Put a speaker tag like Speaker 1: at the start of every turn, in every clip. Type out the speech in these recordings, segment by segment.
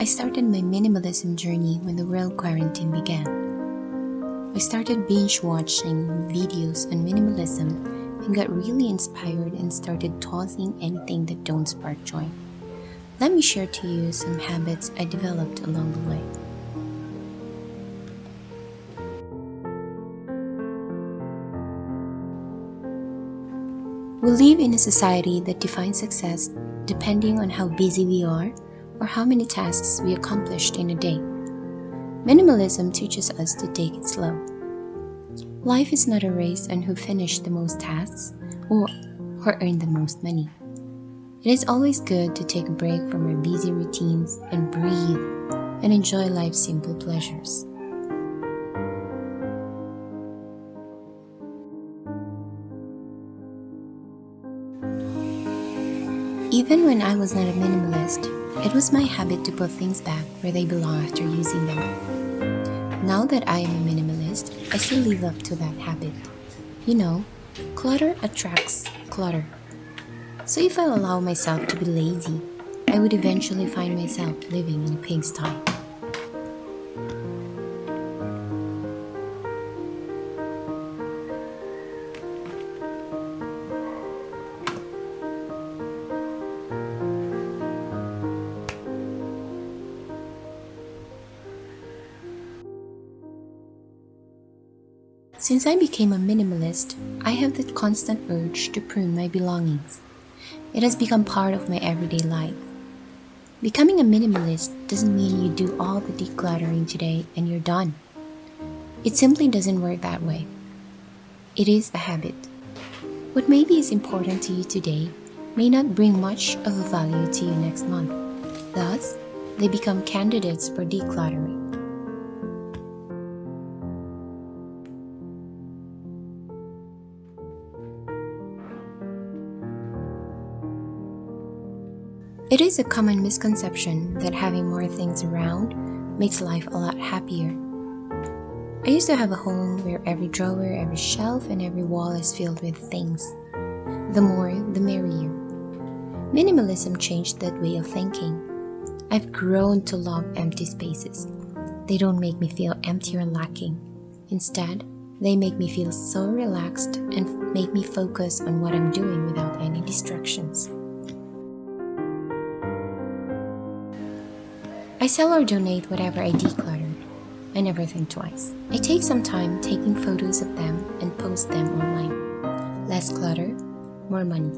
Speaker 1: I started my minimalism journey when the world quarantine began. I started binge watching videos on minimalism and got really inspired and started tossing anything that don't spark joy. Let me share to you some habits I developed along the way. We live in a society that defines success depending on how busy we are or how many tasks we accomplished in a day. Minimalism teaches us to take it slow. Life is not a race on who finished the most tasks or who earned the most money. It is always good to take a break from our busy routines and breathe and enjoy life's simple pleasures. Even when I was not a minimalist, it was my habit to put things back where they belong after using them. Now that I am a minimalist, I still live up to that habit. You know, clutter attracts clutter. So if I allow myself to be lazy, I would eventually find myself living in a pigsty. Since I became a minimalist, I have the constant urge to prune my belongings. It has become part of my everyday life. Becoming a minimalist doesn't mean you do all the decluttering today and you're done. It simply doesn't work that way. It is a habit. What maybe is important to you today may not bring much of a value to you next month. Thus, they become candidates for decluttering. It is a common misconception that having more things around makes life a lot happier. I used to have a home where every drawer, every shelf, and every wall is filled with things. The more, the merrier. Minimalism changed that way of thinking. I've grown to love empty spaces. They don't make me feel empty or lacking. Instead, they make me feel so relaxed and make me focus on what I'm doing without any distractions. I sell or donate whatever I declutter. I never think twice. I take some time taking photos of them and post them online. Less clutter, more money.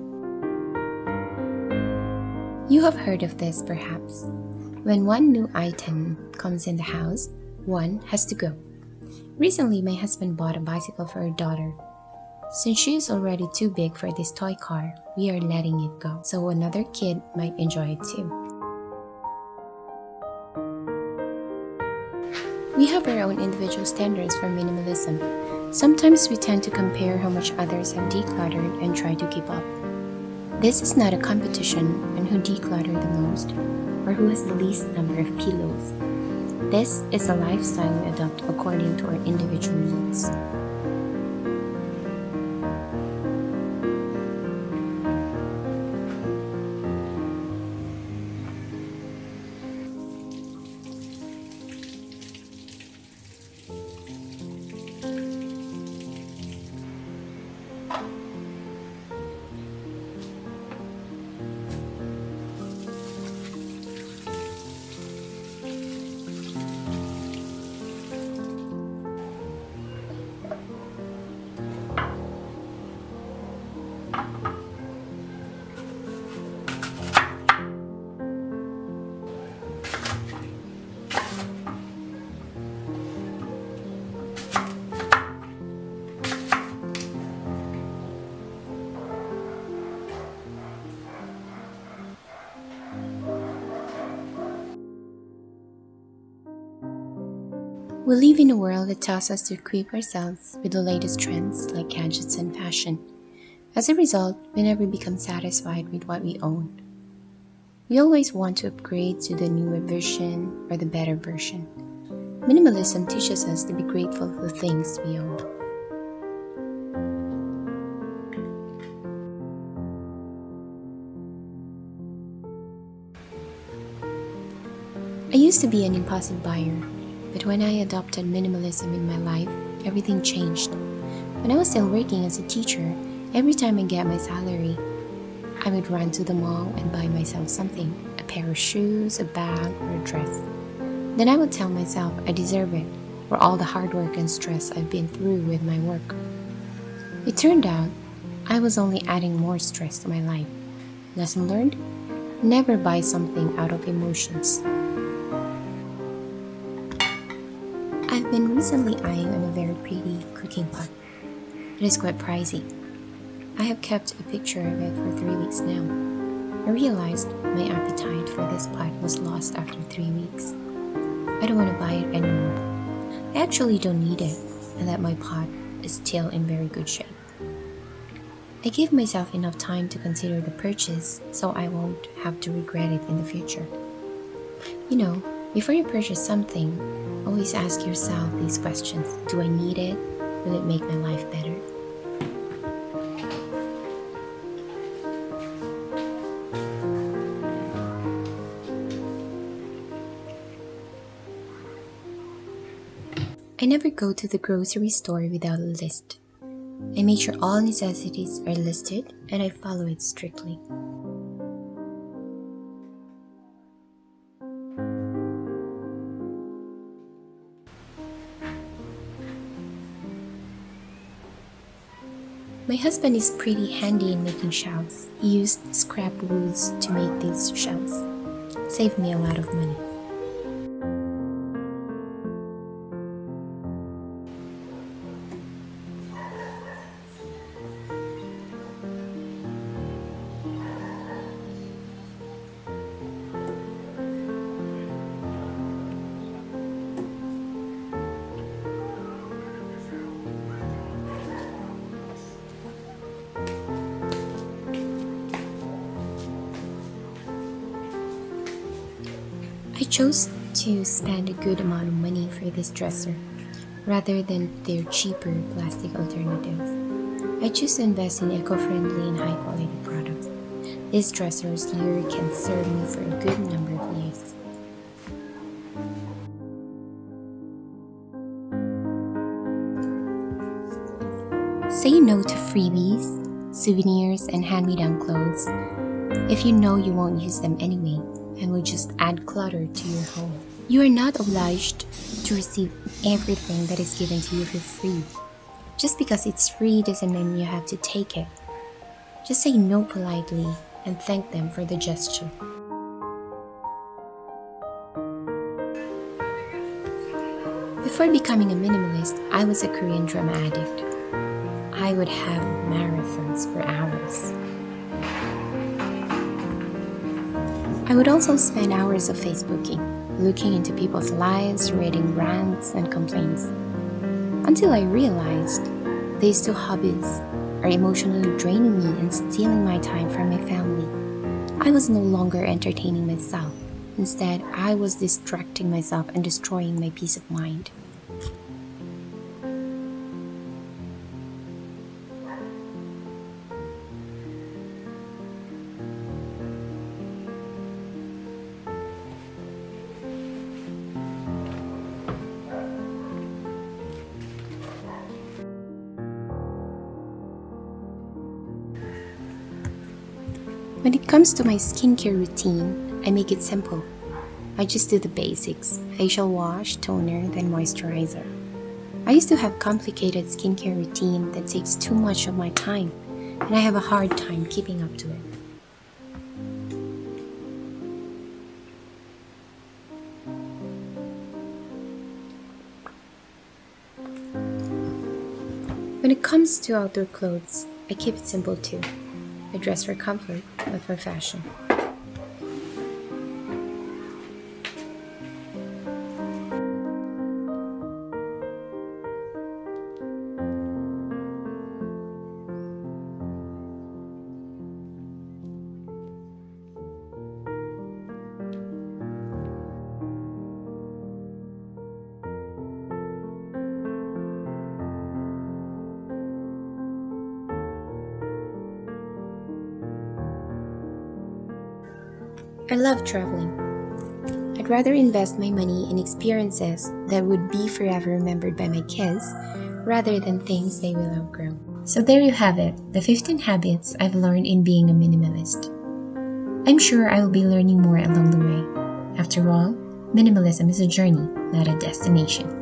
Speaker 1: You have heard of this perhaps. When one new item comes in the house, one has to go. Recently, my husband bought a bicycle for our daughter. Since she is already too big for this toy car, we are letting it go so another kid might enjoy it too. We have our own individual standards for minimalism. Sometimes we tend to compare how much others have decluttered and try to keep up. This is not a competition on who decluttered the most or who has the least number of pillows. This is a lifestyle we adopt according to our individual needs. We live in a world that tells us to equip ourselves with the latest trends like gadgets and fashion. As a result, we never become satisfied with what we own. We always want to upgrade to the newer version or the better version. Minimalism teaches us to be grateful for the things we own. I used to be an impulsive buyer, but when I adopted minimalism in my life, everything changed. When I was still working as a teacher, every time I get my salary, I would run to the mall and buy myself something a pair of shoes, a bag, or a dress. Then I would tell myself I deserve it for all the hard work and stress I've been through with my work. It turned out I was only adding more stress to my life. Lesson learned? Never buy something out of emotions. Been recently eyeing on a very pretty cooking pot. It is quite pricey. I have kept a picture of it for three weeks now. I realized my appetite for this pot was lost after three weeks. I don't want to buy it anymore. I actually don't need it, and that my pot is still in very good shape. I give myself enough time to consider the purchase so I won't have to regret it in the future. You know, before you purchase something, always ask yourself these questions Do I need it? Will it make my life better? I never go to the grocery store without a list. I make sure all necessities are listed and I follow it strictly. My husband is pretty handy in making shelves. He used scrap woods to make these shelves. Saved me a lot of money. Chose to spend a good amount of money for this dresser rather than their cheaper plastic alternatives. I choose to invest in eco-friendly and high-quality products. This dressers here can serve me for a good number of years. Say no to freebies, souvenirs, and hand-me-down clothes if you know you won't use them anyway and will just add clutter to your home. You are not obliged to receive everything that is given to you for free. Just because it's free doesn't mean you have to take it. Just say no politely and thank them for the gesture. Before becoming a minimalist, I was a Korean drama addict. I would have marathons for hours. I would also spend hours of Facebooking, looking into people's lives, reading rants and complaints. Until I realized these two hobbies are emotionally draining me and stealing my time from my family. I was no longer entertaining myself. Instead, I was distracting myself and destroying my peace of mind. When it comes to my skincare routine, I make it simple. I just do the basics facial wash, toner, then moisturizer. I used to have complicated skincare routine that takes too much of my time, and I have a hard time keeping up to it. When it comes to outdoor clothes, I keep it simple too. I dress for comfort, but for fashion. I love traveling. I'd rather invest my money in experiences that would be forever remembered by my kids rather than things they will outgrow. So, there you have it the 15 habits I've learned in being a minimalist. I'm sure I will be learning more along the way. After all, minimalism is a journey, not a destination.